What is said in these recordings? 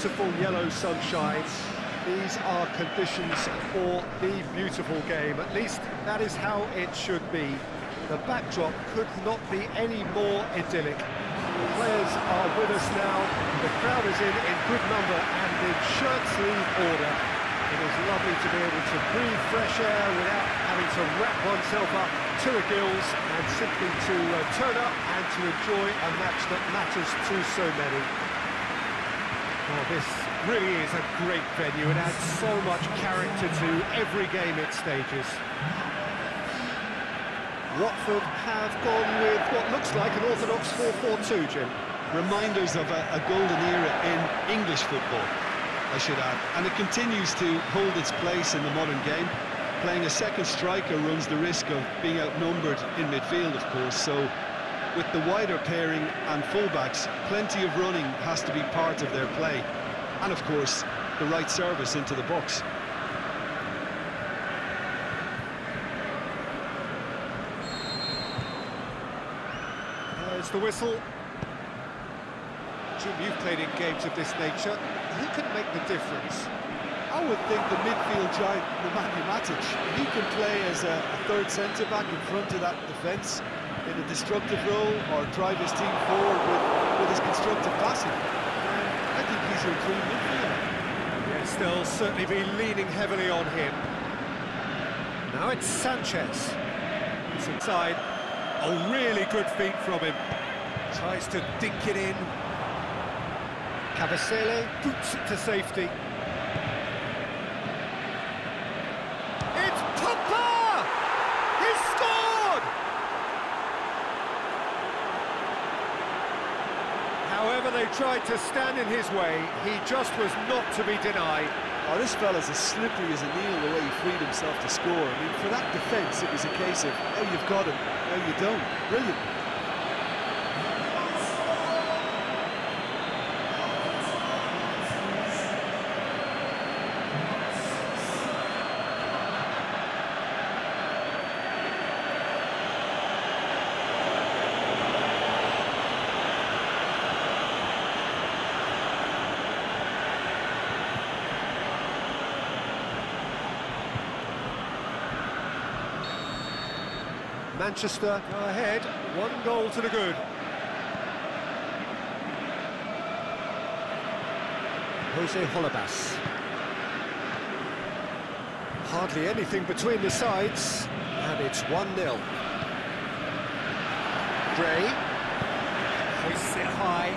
beautiful yellow sunshine. These are conditions for the beautiful game. At least that is how it should be. The backdrop could not be any more idyllic. The players are with us now. The crowd is in in good number and in shirt sleeve order. It is lovely to be able to breathe fresh air without having to wrap oneself up to the gills and simply to uh, turn up and to enjoy a match that matters to so many. Oh, this really is a great venue. It adds so much character to every game it stages. Watford have gone with what looks like an orthodox 4-4-2, Jim. Reminders of a, a golden era in English football, I should add. And it continues to hold its place in the modern game. Playing a second striker runs the risk of being outnumbered in midfield, of course, so with the wider pairing and fullbacks, plenty of running has to be part of their play. And, of course, the right service into the box. Uh, There's the whistle. Jim, you've played in games of this nature. Who can make the difference? I would think the midfield giant, Nemanja Matic, he can play as a, a third centre-back in front of that defence in a destructive role or drive his team forward with, with his constructive passing. I think he's your true midfielder. Yes, they'll certainly be leaning heavily on him. Now it's Sanchez. It's inside. A really good feat from him. Tries to dink it in. Kabasele boots it to safety. It's Pogba! He's scored! However they tried to stand in his way, he just was not to be denied. Oh, this fella's as slippery as a needle the way he freed himself to score. I mean, for that defence, it was a case of, oh, you've got him, no, you don't. Brilliant. Manchester ahead, one goal to the good. Jose Holebas. Hardly anything between the sides, and it's 1-0. Gray hoists it high.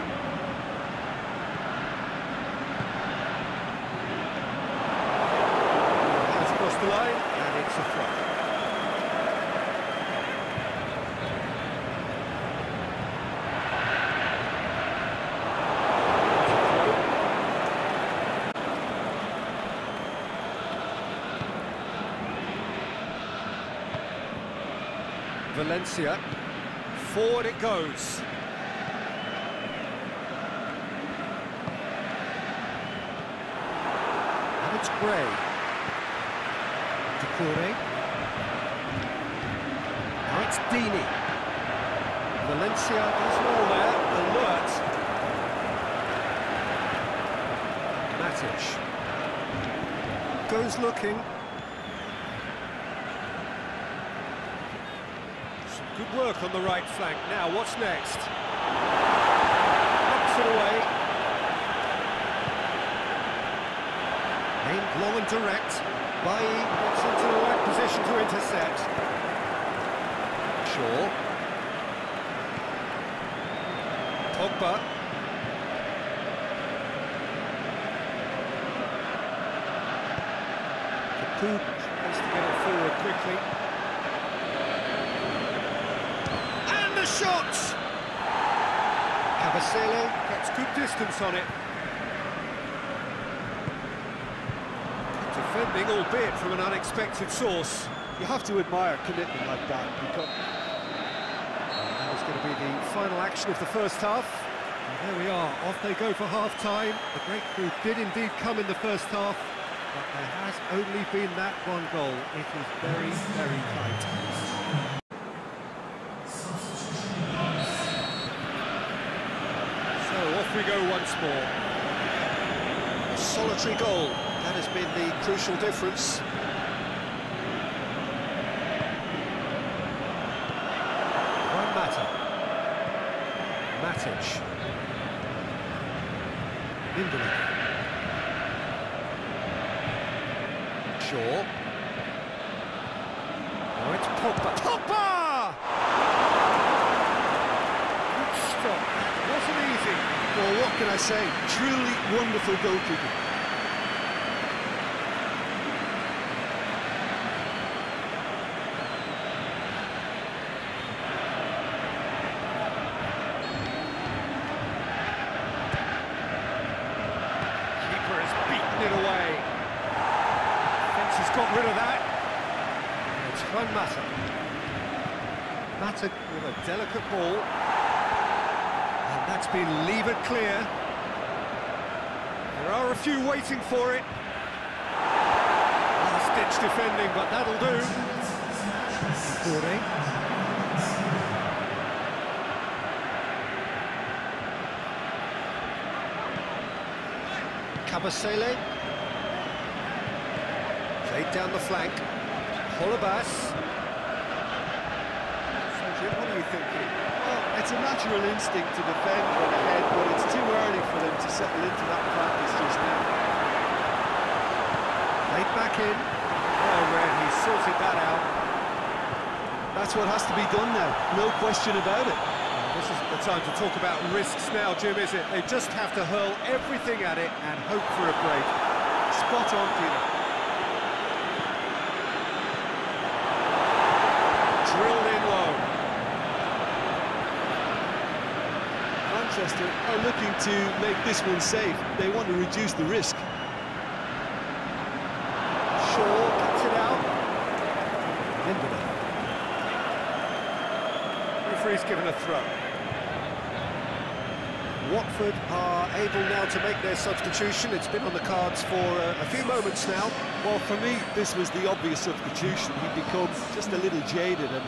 Has crossed the line, and it's a throw. Valencia. Forward it goes. And it's Gray. Doucouré. Now it's Deeney. Valencia does all there, alert. Matic. Goes looking. Good work on the right flank. Now, what's next? Knocks it away. Aimed long and direct. Bailly gets into the right position to intercept. Shaw. Pogba. Capoue tries to get it forward quickly. The shot! Kabasele gets good distance on it. Good defending, albeit from an unexpected source. You have to admire commitment like that. Because... That is going to be the final action of the first half. And there we are, off they go for half-time. The breakthrough did indeed come in the first half, but there has only been that one goal. It is very, very tight. We go once more. A solitary goal. That has been the crucial difference. Juan Mata. Matic. Lindelof. Shaw. Oh, it's Pogba. Pogba! Well, what can I say? Truly wonderful goalkeeping. Keeper has beaten it away. Fence has got rid of that. It's Juan Mata. Mata with a delicate ball. That's been levered clear. There are a few waiting for it. Last-ditch defending, but that'll do. Corey. Kabasele. Played down the flank. Holebas. So, Jim, what are you thinking? It's a natural instinct to defend when ahead, but it's too early for them to settle into that practice just now. Played back in. Oh, Red, he sorted that out. That's what has to be done now, no question about it. Oh, this isn't the time to talk about risks now, Jim, is it? They just have to hurl everything at it and hope for a break. Spot on, Peter. Drilled in low. Manchester are looking to make this one safe. They want to reduce the risk. Shaw gets it out. Lindelof. Referee's given a throw. Watford are able now to make their substitution. It's been on the cards for uh, a few moments now. Well, for me, this was the obvious substitution. He'd become just a little jaded, and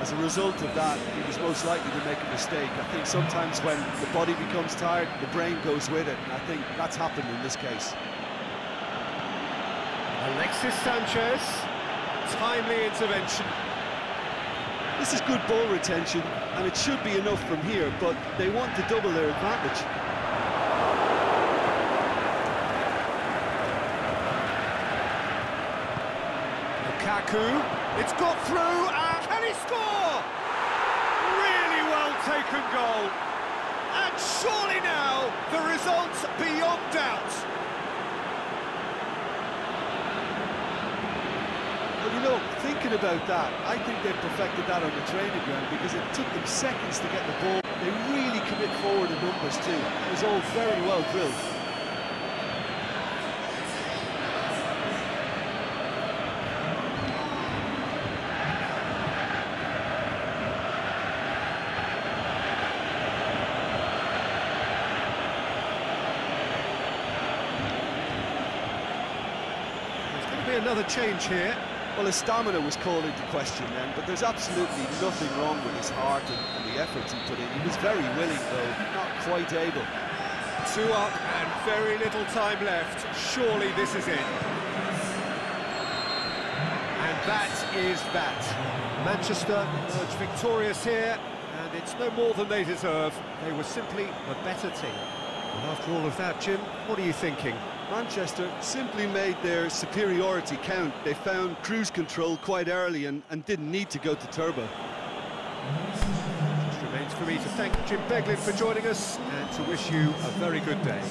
as a result of that, he was most likely to make a mistake. I think sometimes when the body becomes tired, the brain goes with it, I think that's happened in this case. Alexis Sanchez, timely intervention. This is good ball retention, and it should be enough from here, but they want to double their advantage. Lukaku, it's got through, and he score? Really well taken goal. And surely now, the result's beyond doubt. Well, you know, thinking about that, I think they've perfected that on the training ground because it took them seconds to get the ball. They really commit forward in numbers too. It was all very well drilled. Be another change here. Well, his stamina was called into question then, but there's absolutely nothing wrong with his heart and, and the efforts he put in. He was very willing, though, not quite able. Two up and very little time left. Surely this is it. And that is that. Manchester emerged victorious here, and it's no more than they deserve. They were simply the better team. And after all of that, Jim, what are you thinking? Manchester simply made their superiority count. They found cruise control quite early and, and didn't need to go to turbo. Just remains for me to thank Jim Beglin for joining us and to wish you a very good day.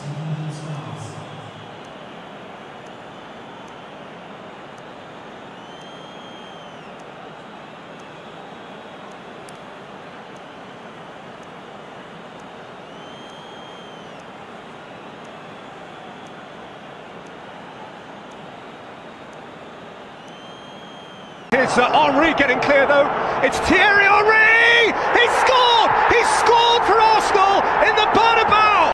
Here's uh, Henry getting clear though. It's Thierry Henry! He scored! He scored for Arsenal in the Bernabeu!